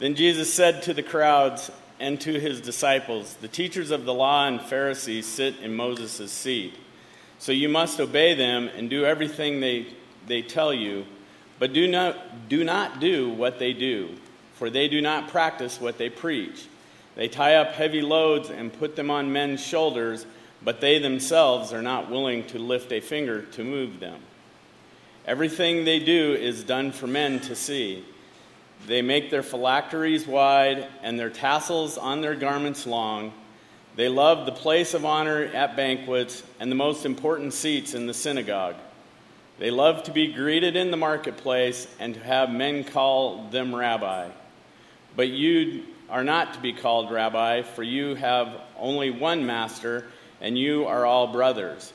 Then Jesus said to the crowds and to his disciples, The teachers of the law and Pharisees sit in Moses' seat. So you must obey them and do everything they, they tell you, but do not, do not do what they do, for they do not practice what they preach. They tie up heavy loads and put them on men's shoulders, but they themselves are not willing to lift a finger to move them. Everything they do is done for men to see. They make their phylacteries wide and their tassels on their garments long. They love the place of honor at banquets and the most important seats in the synagogue. They love to be greeted in the marketplace and to have men call them rabbi. But you are not to be called rabbi, for you have only one master, and you are all brothers.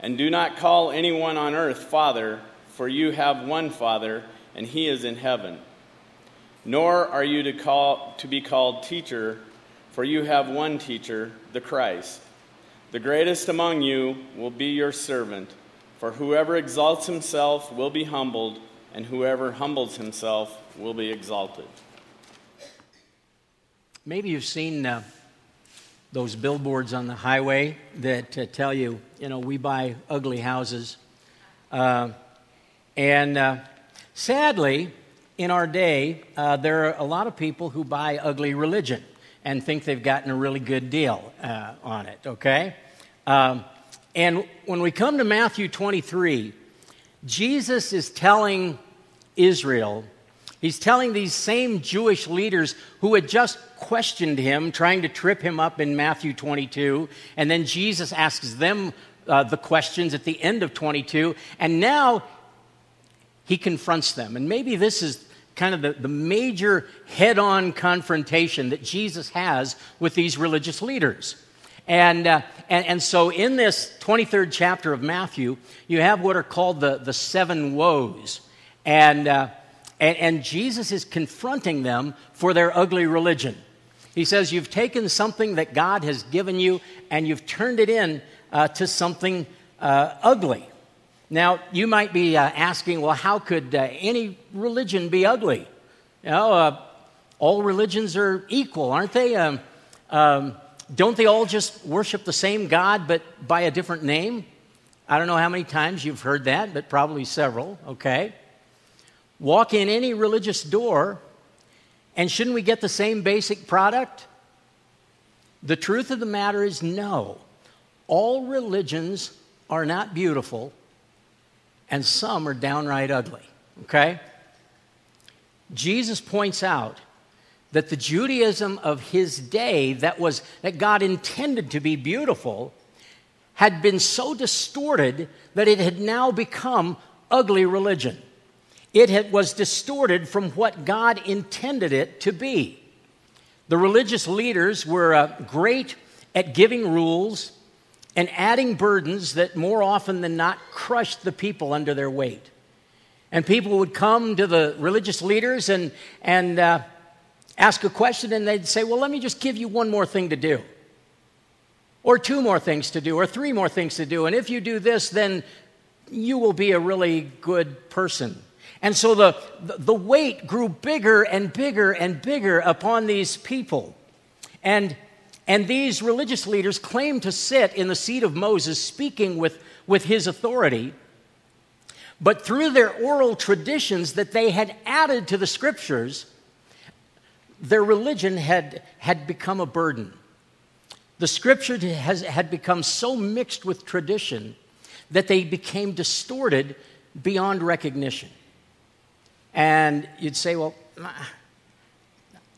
And do not call anyone on earth father, for you have one father, and he is in heaven. Nor are you to, call, to be called teacher, for you have one teacher, the Christ. The greatest among you will be your servant, for whoever exalts himself will be humbled, and whoever humbles himself will be exalted. Maybe you've seen uh, those billboards on the highway that uh, tell you, you know, we buy ugly houses. Uh, and uh, sadly, in our day, uh, there are a lot of people who buy ugly religion and think they've gotten a really good deal uh, on it, okay? Um, and when we come to Matthew 23, Jesus is telling Israel, he's telling these same Jewish leaders who had just questioned him, trying to trip him up in Matthew 22, and then Jesus asks them uh, the questions at the end of 22, and now he confronts them. And maybe this is kind of the, the major head on confrontation that Jesus has with these religious leaders. And, uh, and, and, so in this 23rd chapter of Matthew, you have what are called the, the seven woes. And, uh, and, and Jesus is confronting them for their ugly religion. He says, You've taken something that God has given you and you've turned it in uh, to something uh, ugly. Now, you might be uh, asking, well, how could uh, any religion be ugly? You know, uh, all religions are equal, aren't they? Um, um, don't they all just worship the same God but by a different name? I don't know how many times you've heard that, but probably several, okay? Walk in any religious door, and shouldn't we get the same basic product? The truth of the matter is no. All religions are not beautiful and some are downright ugly. Okay? Jesus points out that the Judaism of his day that was that God intended to be beautiful had been so distorted that it had now become ugly religion. It had, was distorted from what God intended it to be. The religious leaders were uh, great at giving rules and adding burdens that more often than not crushed the people under their weight. And people would come to the religious leaders and, and uh, ask a question, and they'd say, Well, let me just give you one more thing to do, or two more things to do, or three more things to do. And if you do this, then you will be a really good person. And so the, the weight grew bigger and bigger and bigger upon these people. And and these religious leaders claimed to sit in the seat of Moses, speaking with, with his authority. But through their oral traditions that they had added to the scriptures, their religion had, had become a burden. The scripture has, had become so mixed with tradition that they became distorted beyond recognition. And you'd say, well,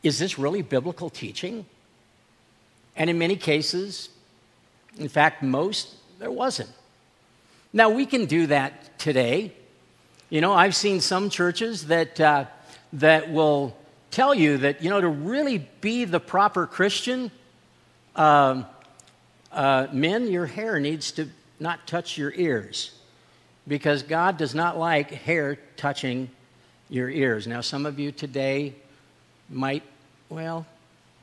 is this really biblical teaching? And in many cases, in fact, most, there wasn't. Now, we can do that today. You know, I've seen some churches that, uh, that will tell you that, you know, to really be the proper Christian, um, uh, men, your hair needs to not touch your ears because God does not like hair touching your ears. Now, some of you today might, well,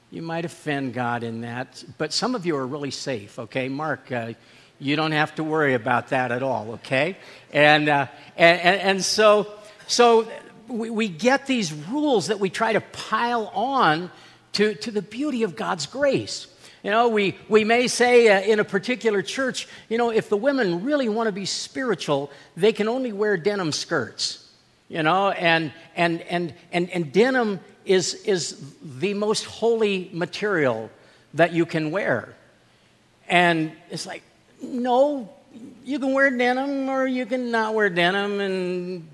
you might offend God in that, but some of you are really safe, okay? Mark, uh, you don't have to worry about that at all, okay? And, uh, and, and, so, so we, we get these rules that we try to pile on to, to the beauty of God's grace. You know, we, we may say uh, in a particular church, you know, if the women really want to be spiritual, they can only wear denim skirts, you know, and, and, and, and, and denim is, is the most holy material that you can wear. And it's like, no, you can wear denim or you can not wear denim, and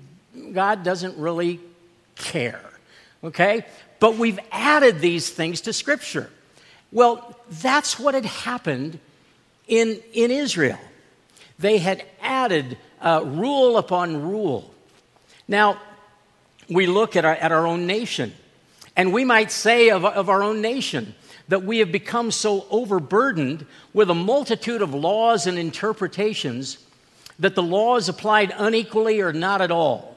God doesn't really care. Okay? But we've added these things to Scripture. Well, that's what had happened in, in Israel. They had added uh, rule upon rule. Now, we look at our, at our own nation, and we might say of, of our own nation, that we have become so overburdened with a multitude of laws and interpretations that the law is applied unequally or not at all.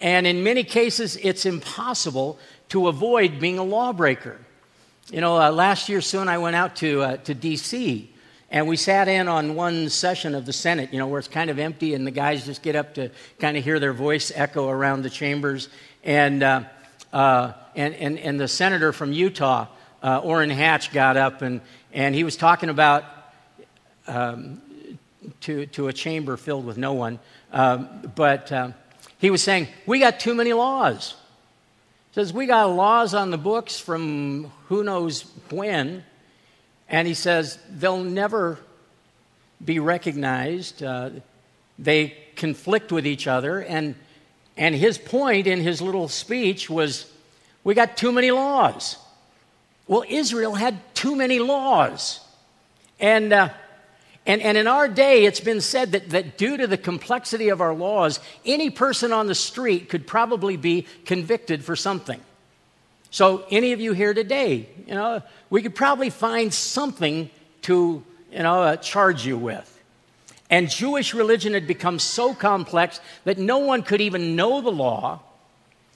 And in many cases, it's impossible to avoid being a lawbreaker. You know, uh, last year soon I went out to, uh, to D.C. and we sat in on one session of the Senate, you know, where it's kind of empty and the guys just get up to kind of hear their voice echo around the chambers. And, uh, uh and, and, and the senator from Utah, uh, Orrin Hatch got up and, and he was talking about um, to, to a chamber filled with no one. Um, but um, he was saying, We got too many laws. He says, We got laws on the books from who knows when. And he says, They'll never be recognized. Uh, they conflict with each other. And, and his point in his little speech was, We got too many laws. Well, Israel had too many laws. And, uh, and, and in our day, it's been said that, that due to the complexity of our laws, any person on the street could probably be convicted for something. So, any of you here today, you know, we could probably find something to, you know, uh, charge you with. And Jewish religion had become so complex that no one could even know the law.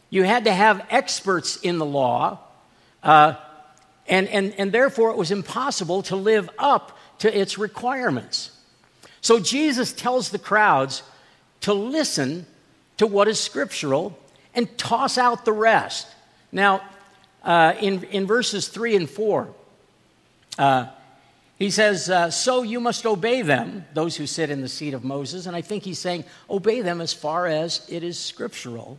You had to have experts in the law. Uh, and, and, and therefore it was impossible to live up to its requirements. So Jesus tells the crowds to listen to what is scriptural and toss out the rest. Now, uh, in, in verses 3 and 4, uh, he says, uh, So you must obey them, those who sit in the seat of Moses. And I think he's saying, Obey them as far as it is scriptural.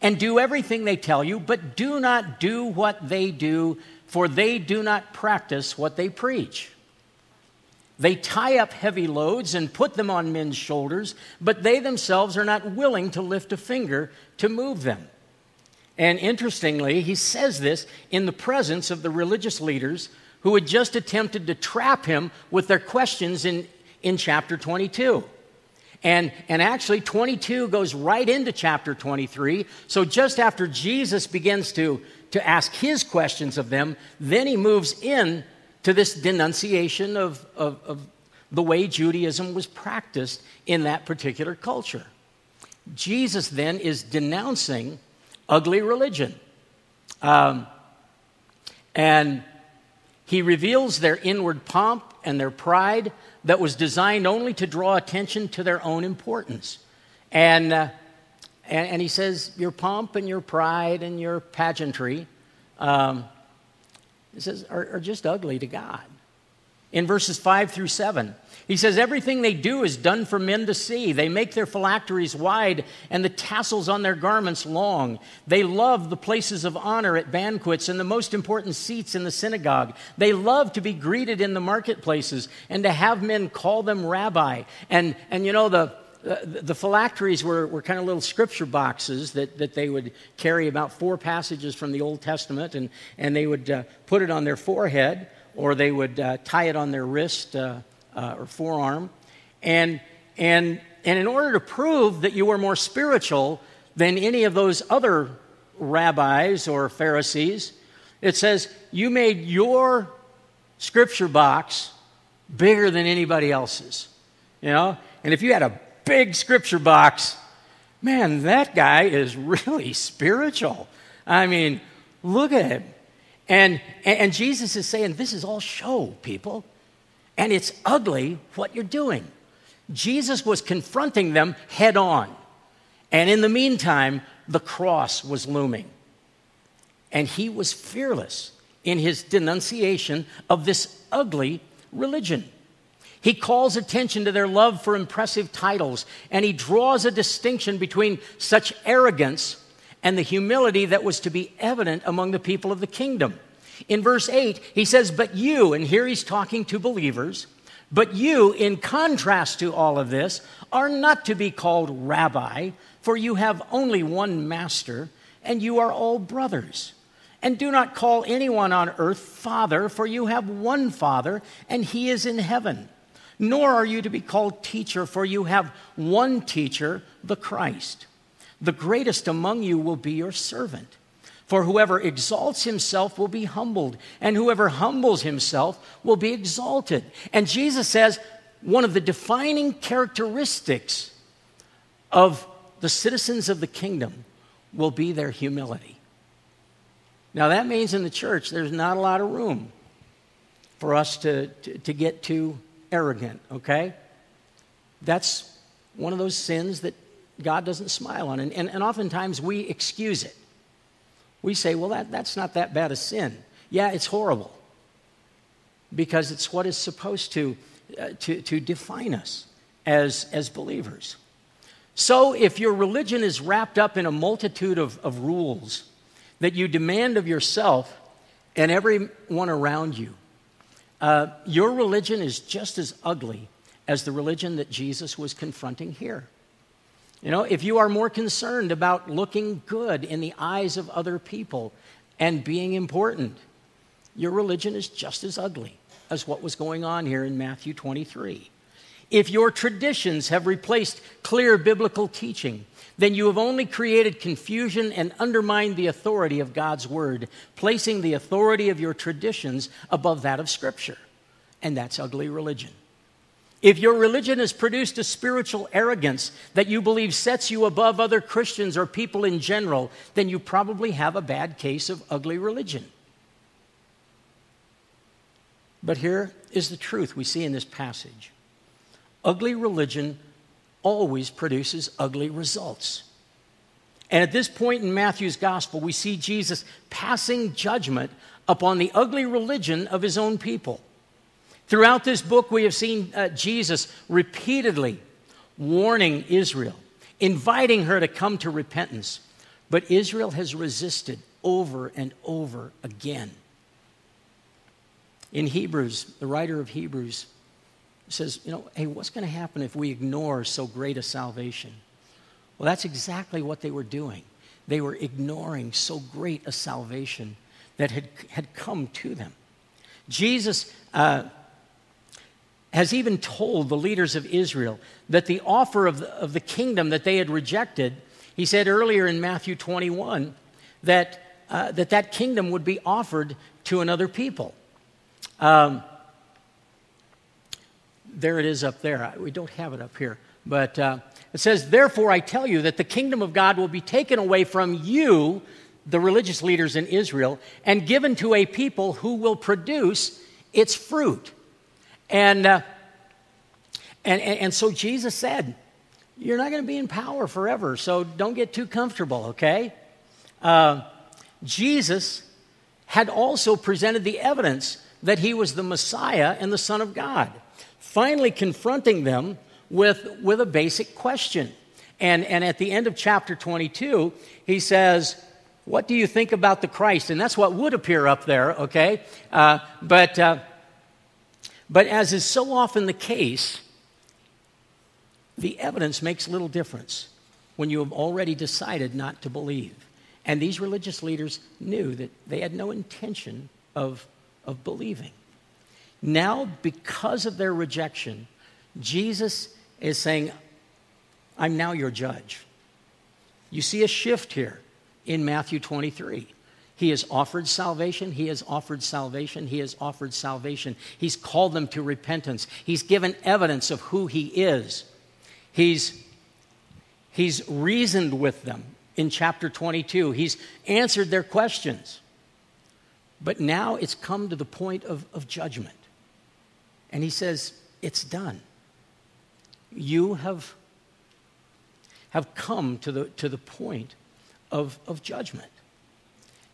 And do everything they tell you, but do not do what they do for they do not practice what they preach. They tie up heavy loads and put them on men's shoulders, but they themselves are not willing to lift a finger to move them. And interestingly, he says this in the presence of the religious leaders who had just attempted to trap him with their questions in, in chapter 22. And, and actually, 22 goes right into chapter 23. So just after Jesus begins to to ask his questions of them. Then he moves in to this denunciation of, of, of the way Judaism was practiced in that particular culture. Jesus then is denouncing ugly religion. Um, and he reveals their inward pomp and their pride that was designed only to draw attention to their own importance. And uh, and, and he says, Your pomp and your pride and your pageantry, um, he says, are, are just ugly to God. In verses 5 through 7, he says, Everything they do is done for men to see. They make their phylacteries wide and the tassels on their garments long. They love the places of honor at banquets and the most important seats in the synagogue. They love to be greeted in the marketplaces and to have men call them rabbi. And, and you know, the, uh, the phylacteries were, were kind of little scripture boxes that, that they would carry about four passages from the Old Testament, and, and they would uh, put it on their forehead or they would uh, tie it on their wrist uh, uh, or forearm. And, and, and in order to prove that you were more spiritual than any of those other rabbis or Pharisees, it says, You made your scripture box bigger than anybody else's. You know? And if you had a big scripture box. Man, that guy is really spiritual. I mean, look at him. And, and Jesus is saying, This is all show, people. And it's ugly what you're doing. Jesus was confronting them head on. And in the meantime, the cross was looming. And he was fearless in his denunciation of this ugly religion. He calls attention to their love for impressive titles, and he draws a distinction between such arrogance and the humility that was to be evident among the people of the kingdom. In verse 8, he says, But you, and here he's talking to believers, but you, in contrast to all of this, are not to be called rabbi, for you have only one master, and you are all brothers. And do not call anyone on earth father, for you have one father, and he is in heaven. Nor are you to be called teacher, for you have one teacher, the Christ. The greatest among you will be your servant. For whoever exalts himself will be humbled, and whoever humbles himself will be exalted. And Jesus says one of the defining characteristics of the citizens of the kingdom will be their humility. Now, that means in the church there's not a lot of room for us to, to, to get too arrogant, okay? That's one of those sins that God doesn't smile on. And, and, and oftentimes we excuse it. We say, well, that, that's not that bad a sin. Yeah, it's horrible because it's what is supposed to, uh, to, to define us as, as believers. So, if your religion is wrapped up in a multitude of, of rules that you demand of yourself and everyone around you, uh, your religion is just as ugly as the religion that Jesus was confronting here. You know, if you are more concerned about looking good in the eyes of other people and being important, your religion is just as ugly as what was going on here in Matthew 23. If your traditions have replaced clear biblical teaching, then you have only created confusion and undermined the authority of God's word, placing the authority of your traditions above that of Scripture. And that's ugly religion. If your religion has produced a spiritual arrogance that you believe sets you above other Christians or people in general, then you probably have a bad case of ugly religion. But here is the truth we see in this passage ugly religion always produces ugly results. And at this point in Matthew's gospel, we see Jesus passing judgment upon the ugly religion of his own people. Throughout this book, we have seen uh, Jesus repeatedly warning Israel, inviting her to come to repentance. But Israel has resisted over and over again. In Hebrews, the writer of Hebrews says, you know, hey, what's going to happen if we ignore so great a salvation? Well, that's exactly what they were doing. They were ignoring so great a salvation that had, had come to them. Jesus uh, has even told the leaders of Israel that the offer of the, of the kingdom that they had rejected, he said earlier in Matthew 21 that uh, that, that kingdom would be offered to another people. Um, there it is up there. We don't have it up here. But uh, it says, Therefore, I tell you that the kingdom of God will be taken away from you, the religious leaders in Israel, and given to a people who will produce its fruit. And, uh, and, and, and so Jesus said, You're not going to be in power forever, so don't get too comfortable, okay? Uh, Jesus had also presented the evidence that he was the Messiah and the Son of God, finally confronting them with, with a basic question. And, and at the end of chapter 22, he says, What do you think about the Christ? And that's what would appear up there, okay? Uh, but uh, but as is so often the case, the evidence makes little difference when you have already decided not to believe. And these religious leaders knew that they had no intention of, of believing. Now, because of their rejection, Jesus is saying, I'm now your judge. You see a shift here in Matthew 23. He has offered salvation. He has offered salvation. He has offered salvation. He's called them to repentance. He's given evidence of who He is. He's, he's reasoned with them in chapter 22. He's answered their questions. But now it's come to the point of, of judgment. And He says, It's done. You have, have come to the, to the point of, of judgment.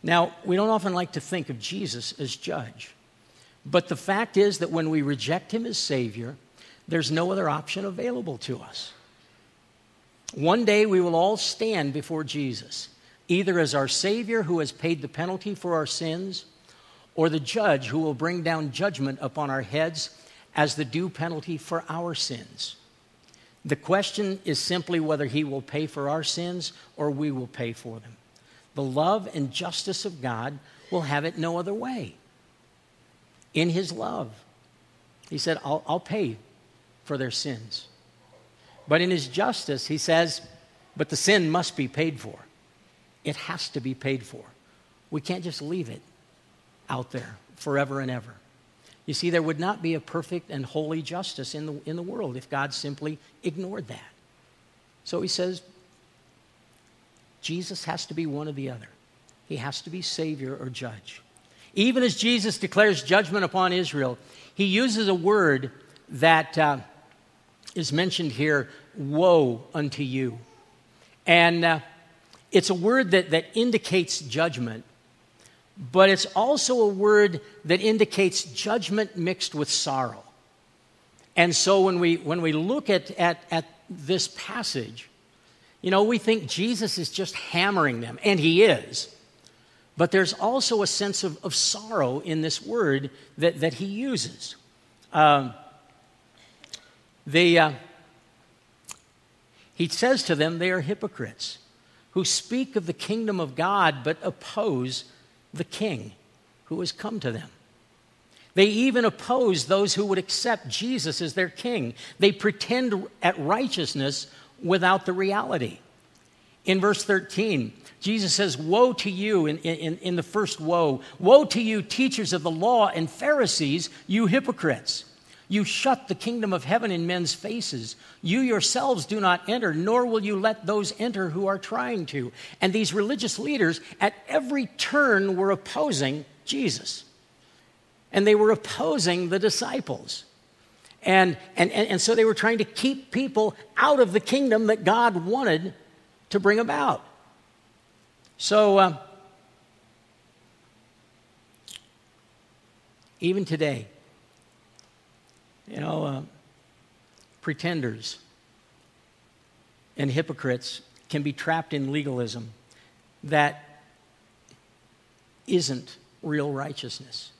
Now, we don't often like to think of Jesus as judge, but the fact is that when we reject him as Savior, there's no other option available to us. One day we will all stand before Jesus, either as our Savior who has paid the penalty for our sins, or the judge who will bring down judgment upon our heads as the due penalty for our sins. The question is simply whether he will pay for our sins or we will pay for them. The love and justice of God will have it no other way. In his love, he said, I'll, I'll pay for their sins. But in his justice, he says, but the sin must be paid for. It has to be paid for. We can't just leave it out there forever and ever. You see, there would not be a perfect and holy justice in the, in the world if God simply ignored that. So he says, Jesus has to be one or the other. He has to be Savior or judge. Even as Jesus declares judgment upon Israel, he uses a word that uh, is mentioned here woe unto you. And uh, it's a word that, that indicates judgment but it's also a word that indicates judgment mixed with sorrow. And so when we, when we look at, at, at this passage, you know, we think Jesus is just hammering them, and he is. But there's also a sense of, of sorrow in this word that, that he uses. Um, they, uh, he says to them, they are hypocrites who speak of the kingdom of God but oppose the king who has come to them. They even oppose those who would accept Jesus as their king. They pretend at righteousness without the reality. In verse 13, Jesus says, Woe to you, in, in, in the first woe, woe to you, teachers of the law and Pharisees, you hypocrites! You shut the kingdom of heaven in men's faces. You yourselves do not enter, nor will you let those enter who are trying to. And these religious leaders at every turn were opposing Jesus. And they were opposing the disciples. And, and, and, and so they were trying to keep people out of the kingdom that God wanted to bring about. So, uh, even today, you know, uh, pretenders and hypocrites can be trapped in legalism that isn't real righteousness.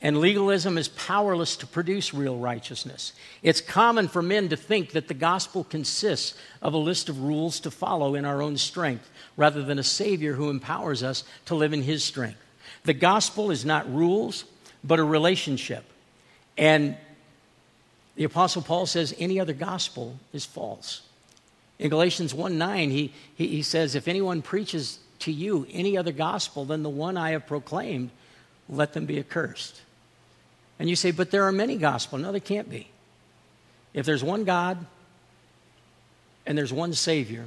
And legalism is powerless to produce real righteousness. It's common for men to think that the gospel consists of a list of rules to follow in our own strength rather than a Savior who empowers us to live in His strength. The gospel is not rules, but a relationship. And the Apostle Paul says any other gospel is false. In Galatians 1 9, he, he, he says, If anyone preaches to you any other gospel than the one I have proclaimed, let them be accursed. And you say, But there are many gospels. No, there can't be. If there's one God and there's one Savior,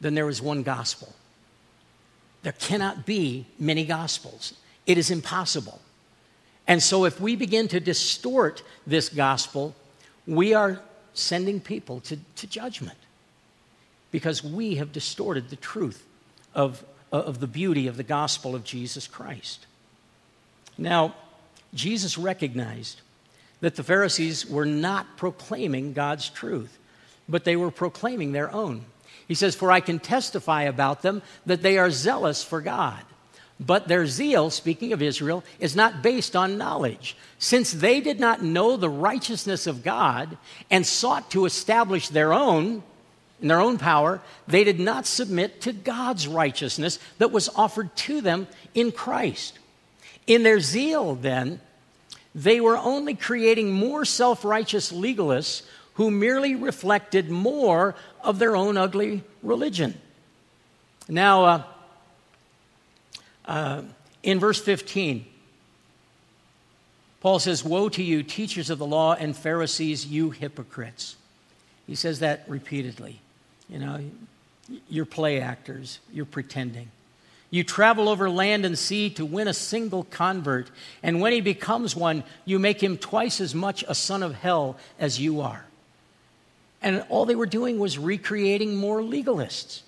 then there is one gospel. There cannot be many gospels. It is impossible. And so, if we begin to distort this gospel, we are sending people to, to judgment because we have distorted the truth of, of the beauty of the gospel of Jesus Christ. Now, Jesus recognized that the Pharisees were not proclaiming God's truth, but they were proclaiming their own. He says, For I can testify about them that they are zealous for God. But their zeal, speaking of Israel, is not based on knowledge. Since they did not know the righteousness of God and sought to establish their own, in their own power, they did not submit to God's righteousness that was offered to them in Christ. In their zeal, then, they were only creating more self righteous legalists who merely reflected more of their own ugly religion. Now, uh, uh, in verse 15, Paul says, Woe to you, teachers of the law and Pharisees, you hypocrites. He says that repeatedly. You know, you're play actors, you're pretending. You travel over land and sea to win a single convert, and when he becomes one, you make him twice as much a son of hell as you are. And all they were doing was recreating more legalists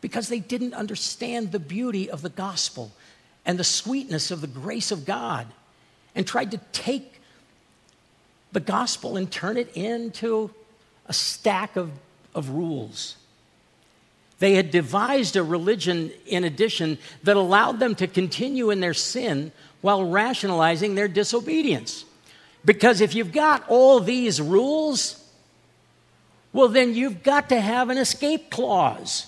because they didn't understand the beauty of the gospel and the sweetness of the grace of God and tried to take the gospel and turn it into a stack of, of rules. They had devised a religion, in addition, that allowed them to continue in their sin while rationalizing their disobedience. Because if you've got all these rules, well, then you've got to have an escape clause.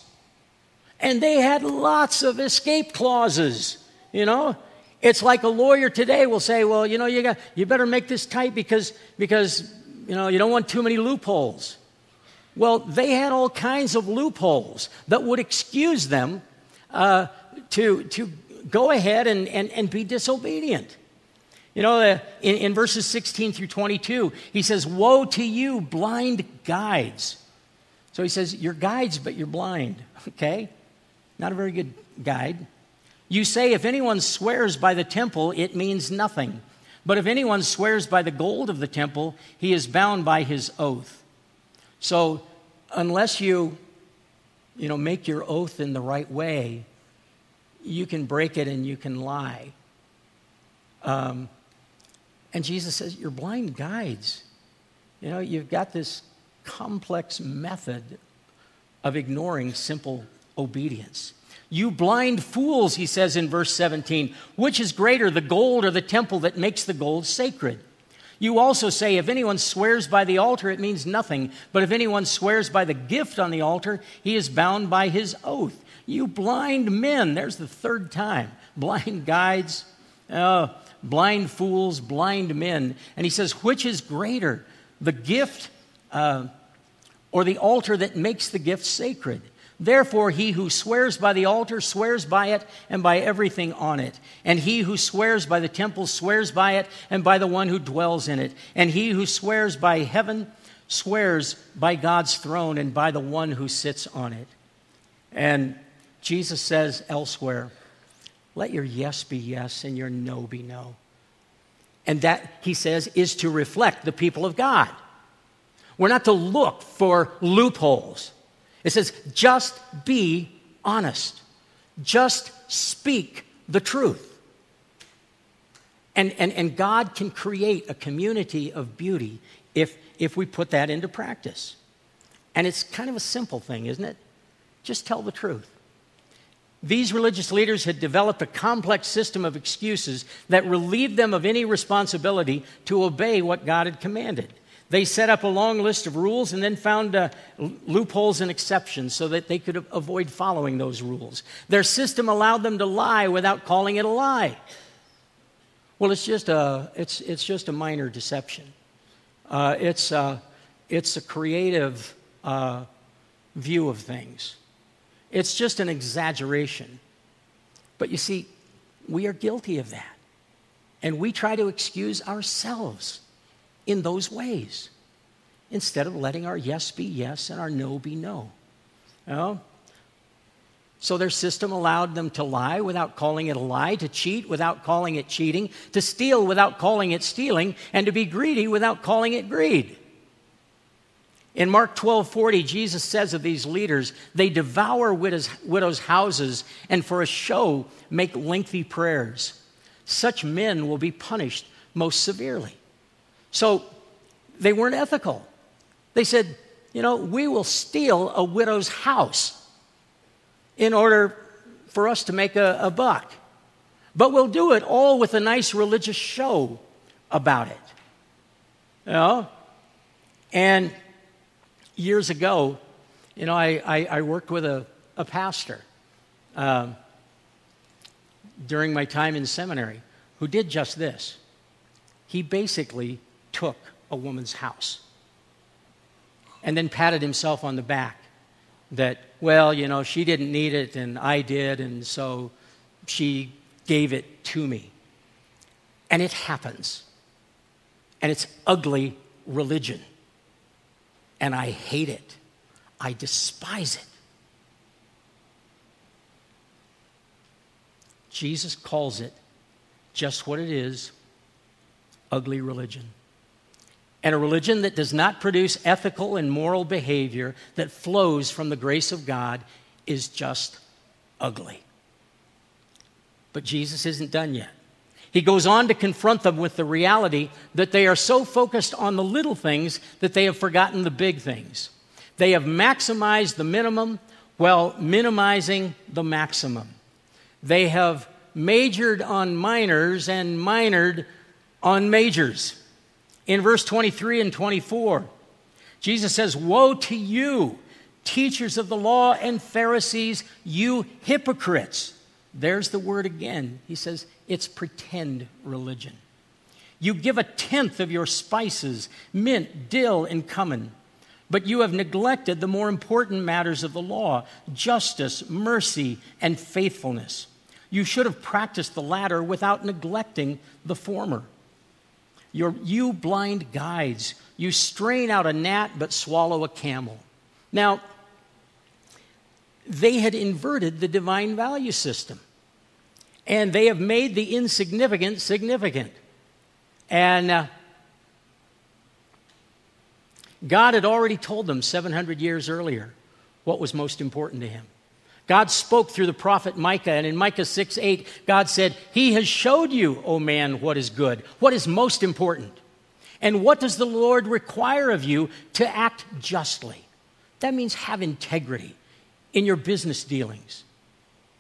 And they had lots of escape clauses, you know. It's like a lawyer today will say, well, you know, you, got, you better make this tight because, because, you know, you don't want too many loopholes. Well, they had all kinds of loopholes that would excuse them uh, to, to go ahead and, and, and be disobedient. You know, in, in verses 16 through 22, he says, Woe to you, blind guides. So he says, You're guides, but you're blind. Okay? Not a very good guide. You say, If anyone swears by the temple, it means nothing. But if anyone swears by the gold of the temple, he is bound by his oath. So, unless you, you know, make your oath in the right way, you can break it and you can lie. Um, and Jesus says, You're blind guides. You know, you've got this complex method of ignoring simple obedience. You blind fools, he says in verse 17, which is greater, the gold or the temple that makes the gold sacred? You also say, if anyone swears by the altar, it means nothing. But if anyone swears by the gift on the altar, he is bound by his oath. You blind men, there's the third time. Blind guides, uh, blind fools, blind men. And he says, which is greater, the gift uh, or the altar that makes the gift sacred? Therefore, he who swears by the altar swears by it and by everything on it. And he who swears by the temple swears by it and by the one who dwells in it. And he who swears by heaven swears by God's throne and by the one who sits on it. And Jesus says elsewhere, let your yes be yes and your no be no. And that, he says, is to reflect the people of God. We're not to look for loopholes. It says, just be honest, just speak the truth. And, and, and God can create a community of beauty if, if we put that into practice. And it's kind of a simple thing, isn't it? Just tell the truth. These religious leaders had developed a complex system of excuses that relieved them of any responsibility to obey what God had commanded. They set up a long list of rules and then found uh, loopholes and exceptions so that they could avoid following those rules. Their system allowed them to lie without calling it a lie. Well, it's just a, it's, it's just a minor deception. Uh, it's, uh, it's a creative uh, view of things. It's just an exaggeration. But you see, we are guilty of that. And we try to excuse ourselves in those ways instead of letting our yes be yes and our no be no. You know? So their system allowed them to lie without calling it a lie, to cheat without calling it cheating, to steal without calling it stealing, and to be greedy without calling it greed. In Mark 12 40, Jesus says of these leaders, they devour widows, widows' houses and for a show make lengthy prayers. Such men will be punished most severely. So they weren't ethical. They said, you know, we will steal a widow's house in order for us to make a, a buck. But we'll do it all with a nice religious show about it. You know? And years ago, you know, I, I, I worked with a, a pastor um, during my time in seminary who did just this. He basically took a woman's house and then patted himself on the back that, well, you know, she didn't need it and I did, and so she gave it to me. And it happens. And it's ugly religion. And I hate it. I despise it. Jesus calls it just what it is ugly religion. And a religion that does not produce ethical and moral behavior that flows from the grace of God is just ugly. But Jesus isn't done yet. He goes on to confront them with the reality that they are so focused on the little things that they have forgotten the big things. They have maximized the minimum while minimizing the maximum. They have majored on minors and minored on majors. In verse 23 and 24, Jesus says, Woe to you, teachers of the law and Pharisees, you hypocrites! There's the word again. He says, it's pretend religion. You give a tenth of your spices, mint, dill, and cumin, but you have neglected the more important matters of the law justice, mercy, and faithfulness. You should have practiced the latter without neglecting the former. You're, you blind guides, you strain out a gnat but swallow a camel. Now, they had inverted the divine value system. And they have made the insignificant significant. And uh, God had already told them 700 years earlier what was most important to him. God spoke through the prophet Micah, and in Micah 6 8, God said, He has showed you, O man, what is good, what is most important. And what does the Lord require of you to act justly? That means have integrity in your business dealings,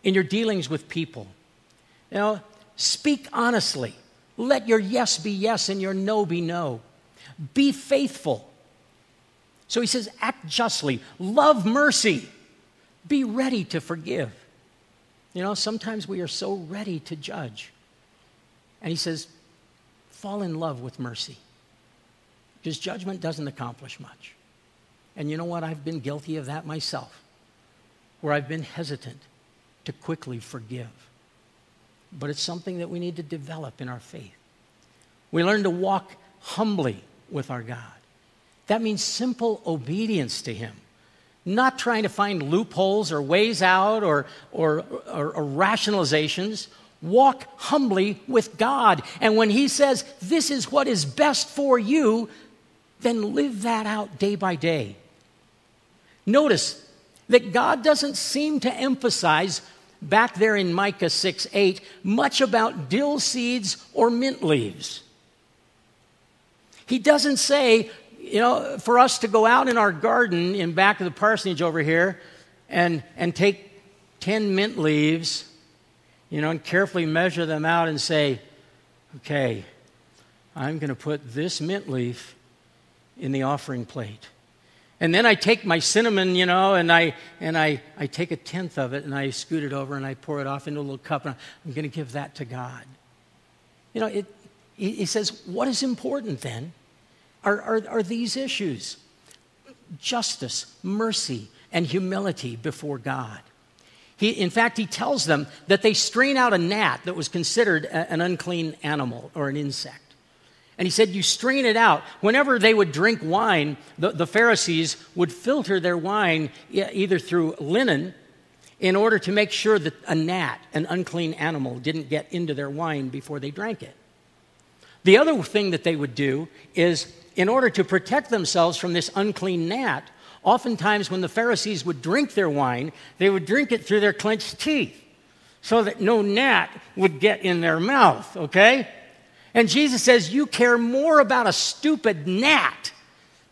in your dealings with people. You know, speak honestly. Let your yes be yes and your no be no. Be faithful. So he says, act justly, love mercy, be ready to forgive. You know, sometimes we are so ready to judge. And he says, fall in love with mercy. Because judgment doesn't accomplish much. And you know what? I've been guilty of that myself where I've been hesitant to quickly forgive. But it's something that we need to develop in our faith. We learn to walk humbly with our God. That means simple obedience to Him, not trying to find loopholes or ways out or, or, or, or rationalizations. Walk humbly with God. And when He says, This is what is best for you, then live that out day by day. Notice, that God doesn't seem to emphasize back there in Micah 6 8 much about dill seeds or mint leaves. He doesn't say, you know, for us to go out in our garden in back of the parsonage over here and, and take 10 mint leaves, you know, and carefully measure them out and say, okay, I'm going to put this mint leaf in the offering plate. And then I take my cinnamon, you know, and I, and I, I take a tenth of it and I scoot it over and I pour it off into a little cup and I'm going to give that to God. You know, it, he says, what is important then are, are, are these issues justice, mercy, and humility before God. He, in fact, he tells them that they strain out a gnat that was considered a, an unclean animal or an insect. And he said, You strain it out. Whenever they would drink wine, the, the Pharisees would filter their wine either through linen in order to make sure that a gnat, an unclean animal, didn't get into their wine before they drank it. The other thing that they would do is, in order to protect themselves from this unclean gnat, oftentimes when the Pharisees would drink their wine, they would drink it through their clenched teeth so that no gnat would get in their mouth, okay? And Jesus says, You care more about a stupid gnat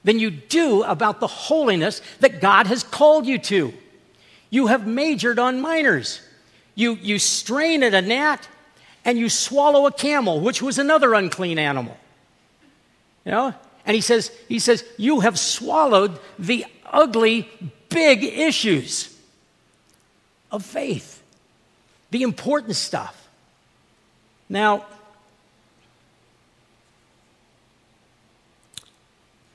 than you do about the holiness that God has called you to. You have majored on minors. You, you strain at a gnat and you swallow a camel, which was another unclean animal. You know? And he says, he says, You have swallowed the ugly, big issues of faith, the important stuff. Now,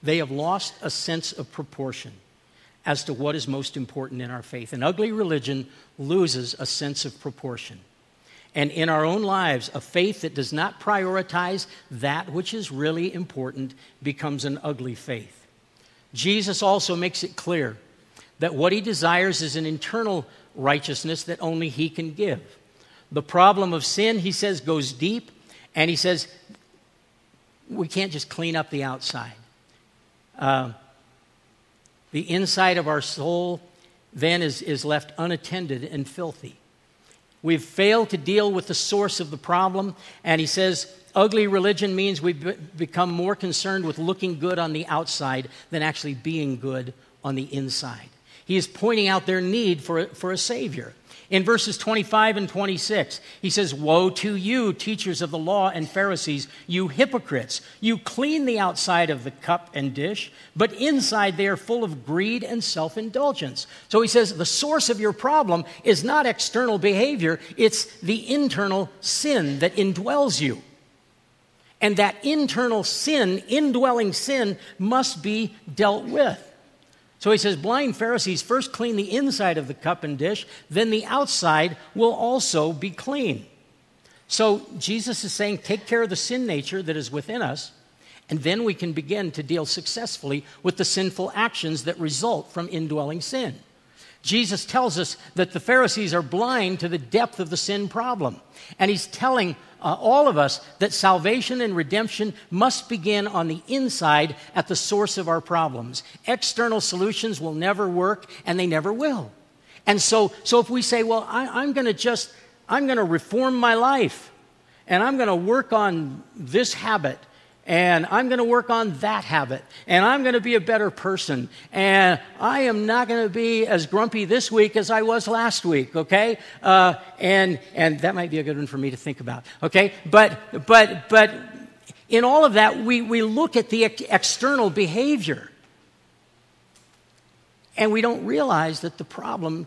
They have lost a sense of proportion as to what is most important in our faith. An ugly religion loses a sense of proportion. And in our own lives, a faith that does not prioritize that which is really important becomes an ugly faith. Jesus also makes it clear that what he desires is an internal righteousness that only he can give. The problem of sin, he says, goes deep, and he says, we can't just clean up the outside. uh, the inside of our soul then is, is left unattended and filthy. We've failed to deal with the source of the problem, and he says ugly religion means we've become more concerned with looking good on the outside than actually being good on the inside. He is pointing out their need for a, for a Savior. In verses 25 and 26, he says, Woe to you, teachers of the law and Pharisees, you hypocrites! You clean the outside of the cup and dish, but inside they are full of greed and self indulgence. So he says, The source of your problem is not external behavior, it's the internal sin that indwells you. And that internal sin, indwelling sin, must be dealt with. So he says, blind Pharisees, first clean the inside of the cup and dish, then the outside will also be clean. So Jesus is saying, take care of the sin nature that is within us, and then we can begin to deal successfully with the sinful actions that result from indwelling sin. Jesus tells us that the Pharisees are blind to the depth of the sin problem. And he's telling uh, all of us that salvation and redemption must begin on the inside at the source of our problems. External solutions will never work, and they never will. And so, so if we say, well, I, I'm going to just, I'm going to reform my life, and I'm going to work on this habit, and I'm going to work on that habit, and I'm going to be a better person, and I am not going to be as grumpy this week as I was last week, okay? Uh, and and that might be a good one for me to think about, okay? But but but in all of that, we we look at the ex- external behavior, and we don't realize that the problem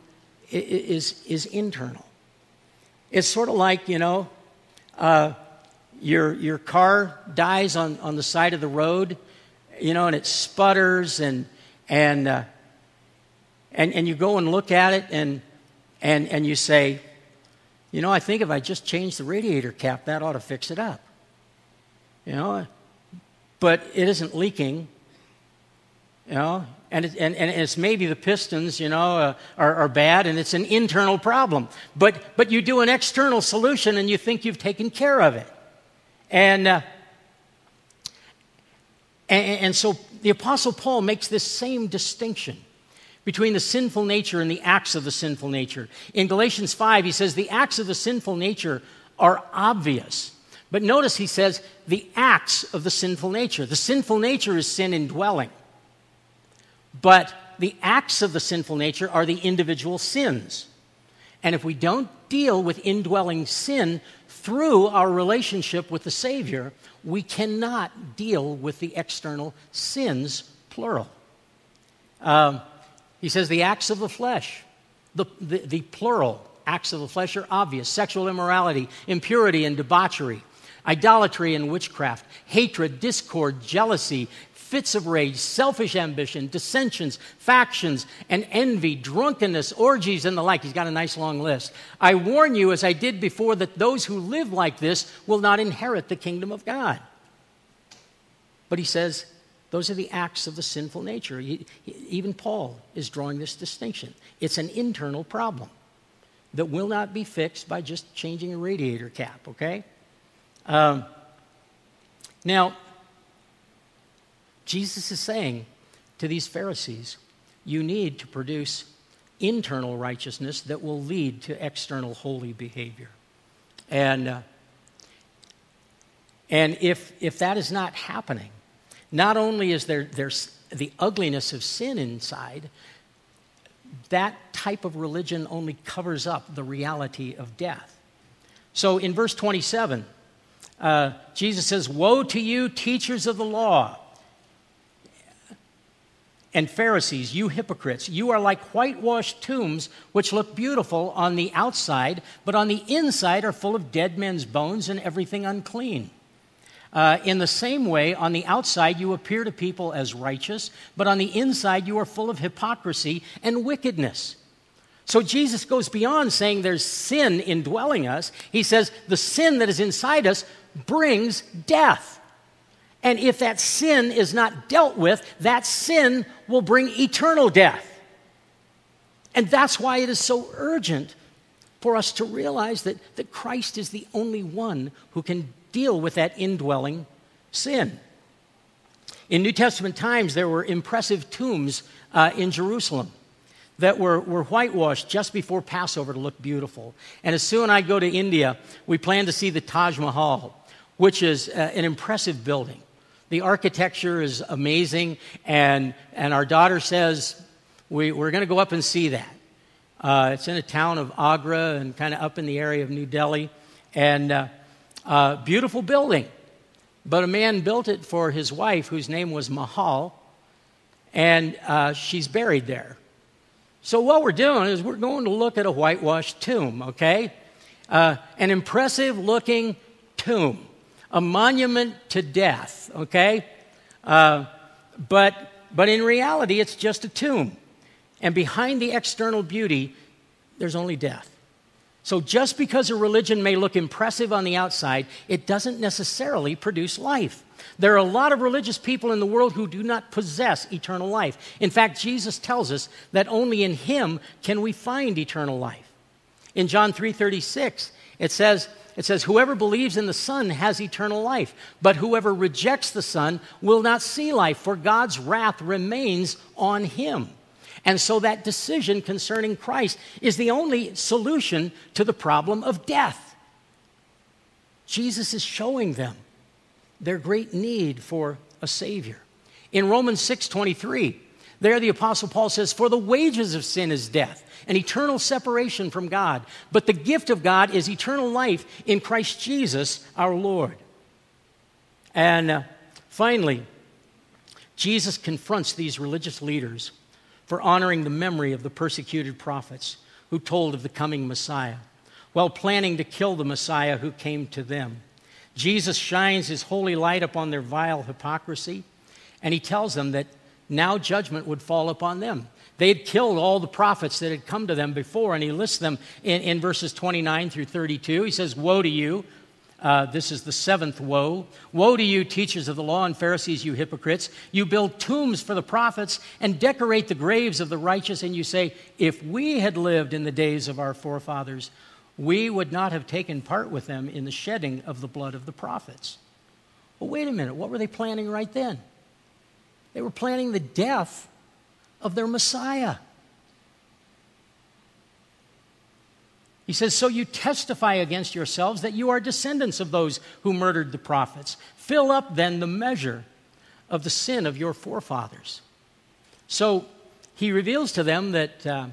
is is internal. It's sort of like you know. Uh, your, your car dies on, on the side of the road, you know, and it sputters and, and, uh, and, and you go and look at it and, and, and you say, you know, I think if I just change the radiator cap, that ought to fix it up. You know, but it isn't leaking, you know, and, it, and, and it's maybe the pistons, you know, uh, are, are bad and it's an internal problem. But, but you do an external solution and you think you've taken care of it. And, uh, and, and so the Apostle Paul makes this same distinction between the sinful nature and the acts of the sinful nature. In Galatians 5, he says the acts of the sinful nature are obvious. But notice he says the acts of the sinful nature. The sinful nature is sin indwelling. But the acts of the sinful nature are the individual sins. And if we don't deal with indwelling sin, through our relationship with the Savior, we cannot deal with the external sins, plural. Um, he says the acts of the flesh, the, the, the plural acts of the flesh are obvious sexual immorality, impurity and debauchery, idolatry and witchcraft, hatred, discord, jealousy, fits of rage, selfish ambition, dissensions, factions, and envy, drunkenness, orgies, and the like. He's got a nice long list. I warn you, as I did before, that those who live like this will not inherit the kingdom of God. But he says, those are the acts of the sinful nature. He, even Paul is drawing this distinction. It's an internal problem that will not be fixed by just changing a radiator cap, okay? Um, now, Jesus is saying to these Pharisees, you need to produce internal righteousness that will lead to external holy behavior. And, uh, and if, if that is not happening, not only is there there's the ugliness of sin inside, that type of religion only covers up the reality of death. So in verse 27, uh, Jesus says, Woe to you, teachers of the law! and Pharisees, you hypocrites, you are like whitewashed tombs which look beautiful on the outside, but on the inside are full of dead men's bones and everything unclean. Uh, in the same way, on the outside you appear to people as righteous, but on the inside you are full of hypocrisy and wickedness. So Jesus goes beyond saying there's sin indwelling us. He says the sin that is inside us brings death. And if that sin is not dealt with, that sin will bring eternal death. And that's why it is so urgent for us to realize that, that Christ is the only one who can deal with that indwelling sin. In New Testament times, there were impressive tombs uh, in Jerusalem that were, were whitewashed just before Passover to look beautiful. And as soon as I go to India, we plan to see the Taj Mahal, which is uh, an impressive building. The architecture is amazing, and, and our daughter says, we, We're going to go up and see that. Uh, it's in a town of Agra and kind of up in the area of New Delhi. And uh, uh, beautiful building. But a man built it for his wife, whose name was Mahal, and uh, she's buried there. So, what we're doing is we're going to look at a whitewashed tomb, okay? Uh, an impressive looking tomb, a monument to death, okay? Uh, but, but in reality, it's just a tomb. And behind the external beauty, there's only death. So just because a religion may look impressive on the outside, it doesn't necessarily produce life. There are a lot of religious people in the world who do not possess eternal life. In fact, Jesus tells us that only in him can we find eternal life. In John 3:36, it says, it says, Whoever believes in the Son has eternal life, but whoever rejects the Son will not see life, for God's wrath remains on him. And so that decision concerning Christ is the only solution to the problem of death. Jesus is showing them their great need for a Savior. In Romans 6 23, there the Apostle Paul says, For the wages of sin is death, an eternal separation from God. But the gift of God is eternal life in Christ Jesus our Lord. And uh, finally, Jesus confronts these religious leaders for honoring the memory of the persecuted prophets who told of the coming Messiah, while planning to kill the Messiah who came to them. Jesus shines his holy light upon their vile hypocrisy, and he tells them that now judgment would fall upon them. They had killed all the prophets that had come to them before, and he lists them in, in verses 29 through 32. He says, Woe to you! Uh, this is the seventh woe. Woe to you, teachers of the law and Pharisees, you hypocrites! You build tombs for the prophets and decorate the graves of the righteous, and you say, If we had lived in the days of our forefathers, we would not have taken part with them in the shedding of the blood of the prophets. Well, wait a minute. What were they planning right then? They were planning the death of their Messiah. He says, So you testify against yourselves that you are descendants of those who murdered the prophets. Fill up then the measure of the sin of your forefathers. So he reveals to them that, uh,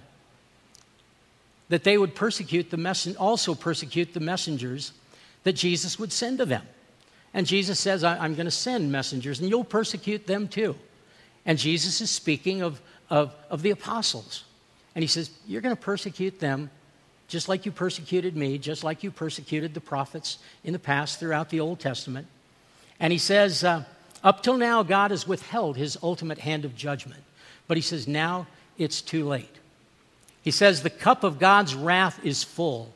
that they would persecute the also persecute the messengers that Jesus would send to them. And Jesus says, I'm going to send messengers, and you'll persecute them too. And Jesus is speaking of, of, of the apostles. And he says, You're going to persecute them just like you persecuted me, just like you persecuted the prophets in the past throughout the Old Testament. And he says, uh, Up till now, God has withheld his ultimate hand of judgment. But he says, Now it's too late. He says, The cup of God's wrath is full.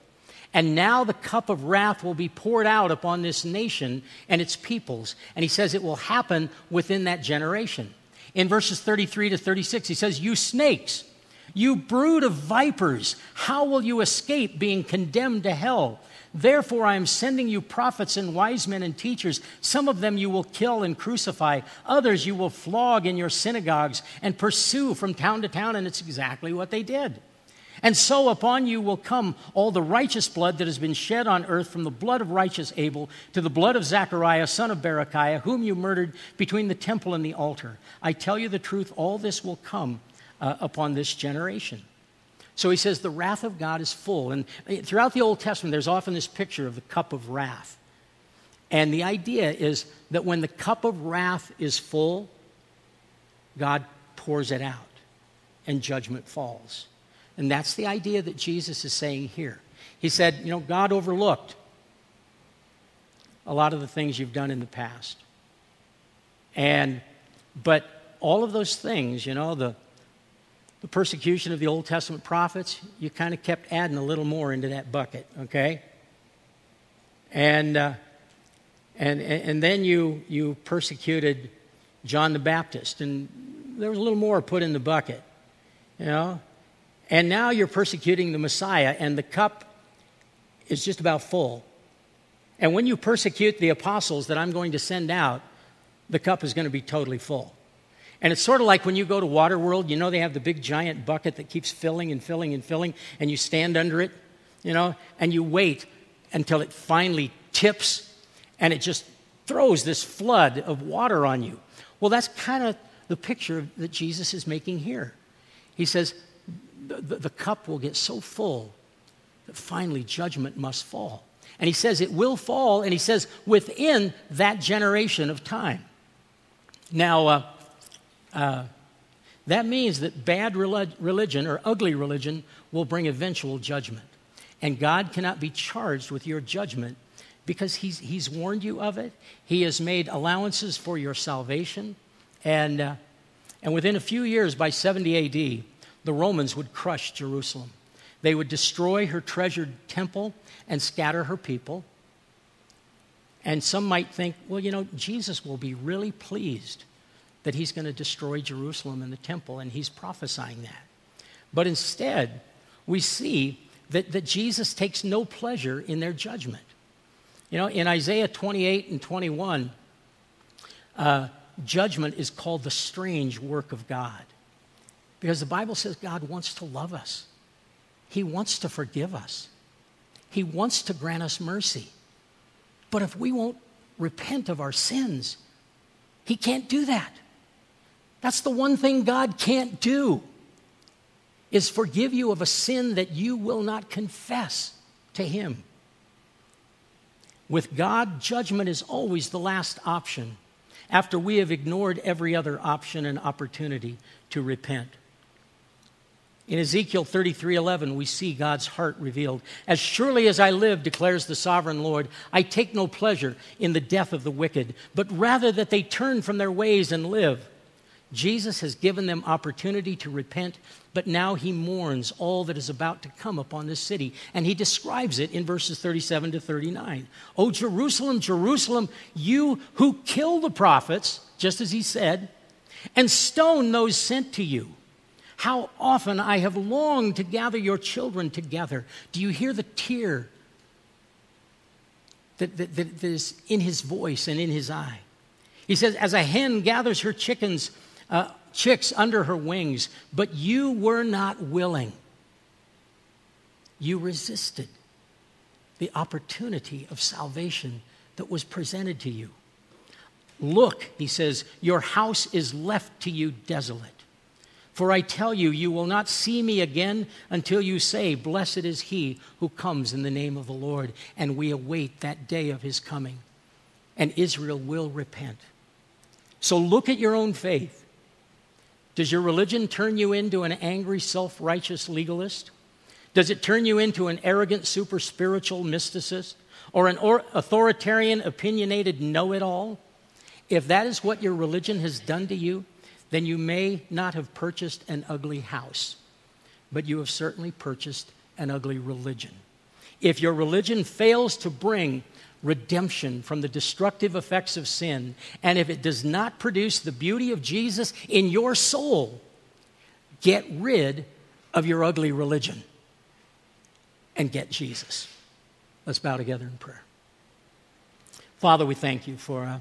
And now the cup of wrath will be poured out upon this nation and its peoples. And he says it will happen within that generation. In verses 33 to 36, he says, You snakes, you brood of vipers, how will you escape being condemned to hell? Therefore, I am sending you prophets and wise men and teachers. Some of them you will kill and crucify, others you will flog in your synagogues and pursue from town to town. And it's exactly what they did. And so upon you will come all the righteous blood that has been shed on earth, from the blood of righteous Abel to the blood of Zechariah, son of Berechiah, whom you murdered between the temple and the altar. I tell you the truth, all this will come uh, upon this generation. So he says the wrath of God is full. And throughout the Old Testament, there's often this picture of the cup of wrath. And the idea is that when the cup of wrath is full, God pours it out and judgment falls. And that's the idea that Jesus is saying here. He said, You know, God overlooked a lot of the things you've done in the past. And, but all of those things, you know, the, the persecution of the Old Testament prophets, you kind of kept adding a little more into that bucket, okay? And, uh, and, and then you, you persecuted John the Baptist, and there was a little more put in the bucket, you know? And now you're persecuting the Messiah, and the cup is just about full. And when you persecute the apostles that I'm going to send out, the cup is going to be totally full. And it's sort of like when you go to Waterworld, you know, they have the big giant bucket that keeps filling and filling and filling, and you stand under it, you know, and you wait until it finally tips and it just throws this flood of water on you. Well, that's kind of the picture that Jesus is making here. He says, the, the, cup will get so full that finally judgment must fall. And he says it will fall, and he says within that generation of time. Now, uh, uh, that means that bad religion or ugly religion will bring eventual judgment. And God cannot be charged with your judgment because he's, he's warned you of it. He has made allowances for your salvation. And, uh, and within a few years, by 70 AD, the Romans would crush Jerusalem. They would destroy her treasured temple and scatter her people. And some might think, well, you know, Jesus will be really pleased that he's going to destroy Jerusalem and the temple, and he's prophesying that. But instead, we see that, that Jesus takes no pleasure in their judgment. You know, in Isaiah 28 and 21, uh, judgment is called the strange work of God. Because the Bible says God wants to love us, He wants to forgive us, He wants to grant us mercy. But if we won't repent of our sins, He can't do that. That's the one thing God can't do is forgive you of a sin that you will not confess to him. With God, judgment is always the last option after we have ignored every other option and opportunity to repent. In Ezekiel 33:11 we see God's heart revealed. As surely as I live declares the sovereign Lord, I take no pleasure in the death of the wicked, but rather that they turn from their ways and live. Jesus has given them opportunity to repent, but now he mourns all that is about to come upon this city. And he describes it in verses 37 to 39. Oh, Jerusalem, Jerusalem, you who kill the prophets, just as he said, and stone those sent to you. How often I have longed to gather your children together. Do you hear the tear that, that, that is in his voice and in his eye? He says, As a hen gathers her chickens, uh, chicks under her wings, but you were not willing. You resisted the opportunity of salvation that was presented to you. Look, he says, your house is left to you desolate. For I tell you, you will not see me again until you say, Blessed is he who comes in the name of the Lord. And we await that day of his coming. And Israel will repent. So look at your own faith. Does your religion turn you into an angry, self righteous legalist? Does it turn you into an arrogant, super spiritual mysticist? Or an or- authoritarian, opinionated know it all? If that is what your religion has done to you, then you may not have purchased an ugly house, but you have certainly purchased an ugly religion. If your religion fails to bring redemption from the destructive effects of sin, and if it does not produce the beauty of Jesus in your soul, get rid of your ugly religion and get Jesus. Let's bow together in prayer. Father, we thank you for uh,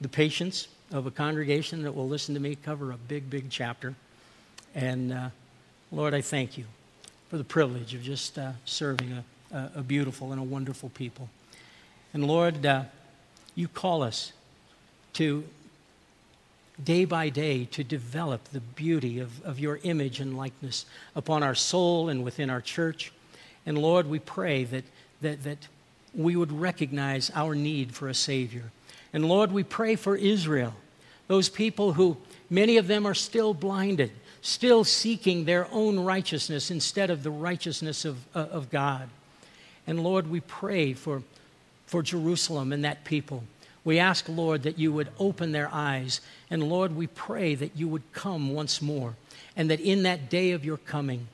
the patience of a congregation that will listen to me cover a big, big chapter. And uh, Lord, I thank you for the privilege of just uh, serving a a, beautiful and a wonderful people. And Lord, uh, you call us to day by day to develop the beauty of, of your image and likeness upon our soul and within our church. And Lord, we pray that, that, that we would recognize our need for a Savior. And Lord, we pray for Israel, those people who, many of them are still blinded, still seeking their own righteousness instead of the righteousness of, uh, of God. And Lord, we pray for, for Jerusalem and that people. We ask, Lord, that you would open their eyes. And Lord, we pray that you would come once more. And that in that day of your coming,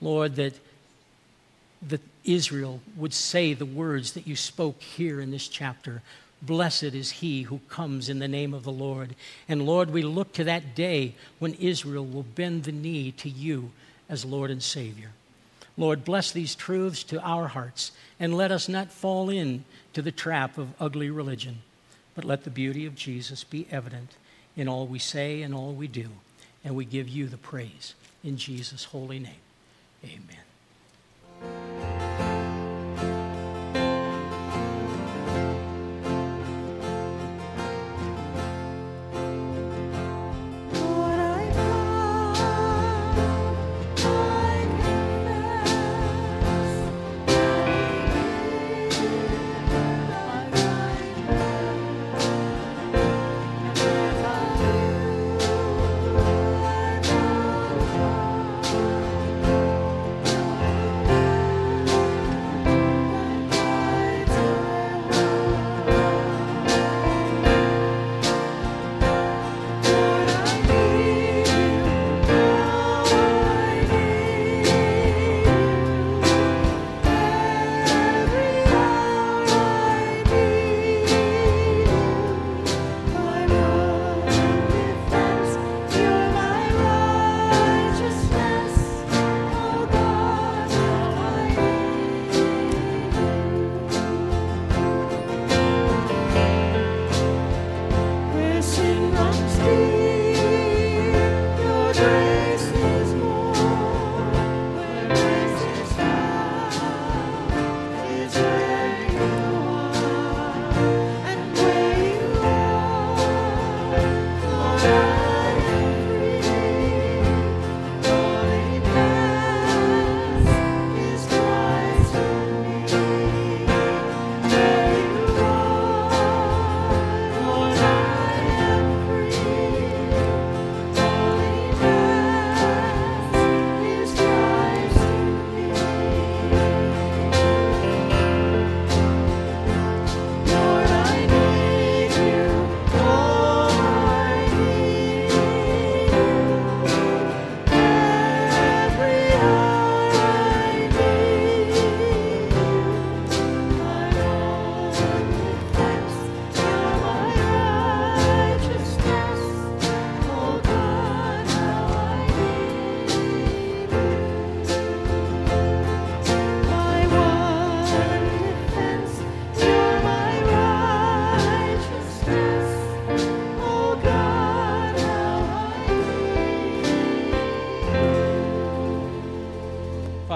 Lord, that, that Israel would say the words that you spoke here in this chapter. Blessed is he who comes in the name of the Lord. And Lord, we look to that day when Israel will bend the knee to you as Lord and Savior. Lord, bless these truths to our hearts and let us not fall in to the trap of ugly religion. But let the beauty of Jesus be evident in all we say and all we do. And we give you the praise in Jesus' holy name. Amen.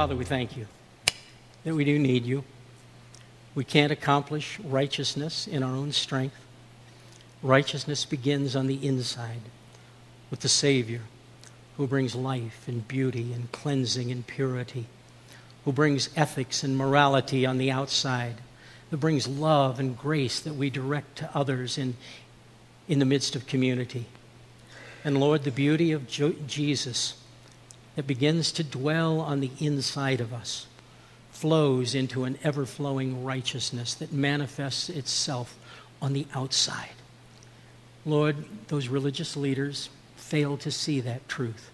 Father, we thank you that we do need you. We can't accomplish righteousness in our own strength. Righteousness begins on the inside with the Savior who brings life and beauty and cleansing and purity, who brings ethics and morality on the outside, who brings love and grace that we direct to others in, in the midst of community. And Lord, the beauty of Jesus that begins to dwell on the inside of us flows into an ever flowing righteousness that manifests itself on the outside. Lord, those religious leaders fail to see that truth.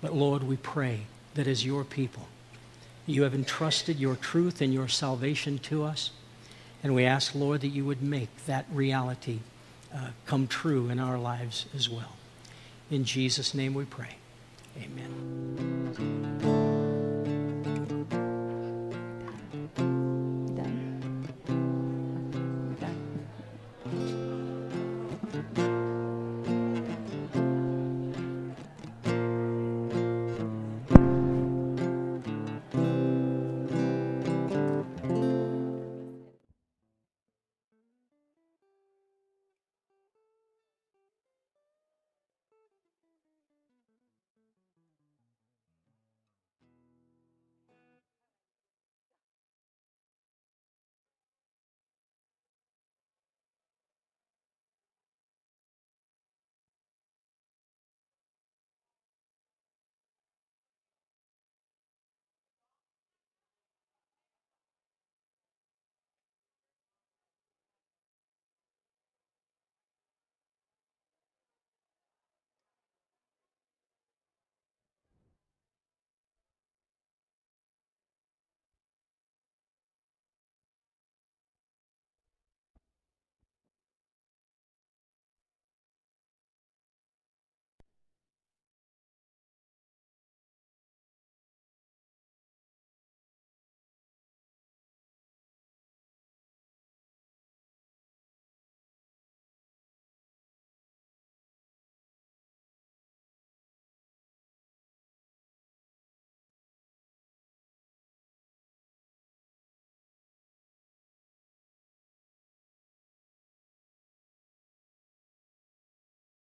But Lord, we pray that as your people, you have entrusted your truth and your salvation to us. And we ask, Lord, that you would make that reality uh, come true in our lives as well. In Jesus' name we pray. Amen.